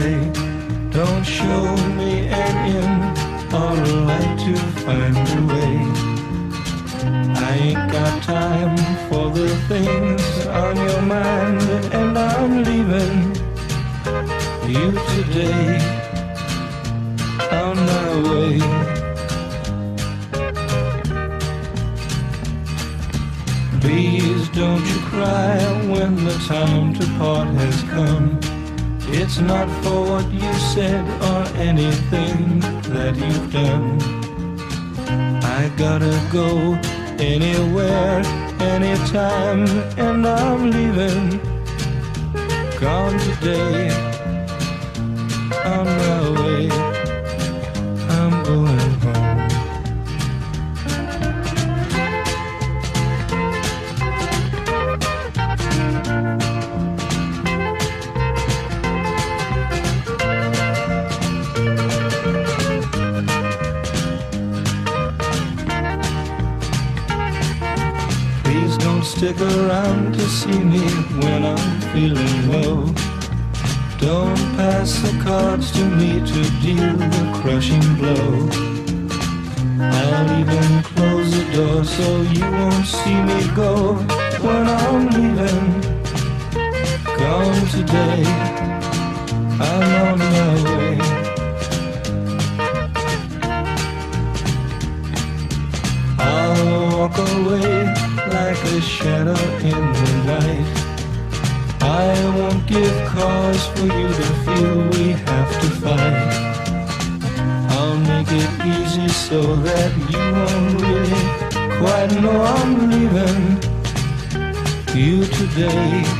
Don't show me an end or a light to find a way. I ain't got time for the things on your mind, and I'm leaving you today on my way. Please don't you cry when the time to part has come. It's not for what you said or anything that you've done. I gotta go anywhere, anytime, and I'm leaving. Gone today, on stick around to see me when I'm feeling low. Don't pass the cards to me to deal the crushing blow. I'll even close the door so you won't see me go when I'm leaving. Gone today, I'm on away like a shadow in the night. I won't give cause for you to feel we have to fight. I'll make it easy so that you won't really quite know I'm leaving you today.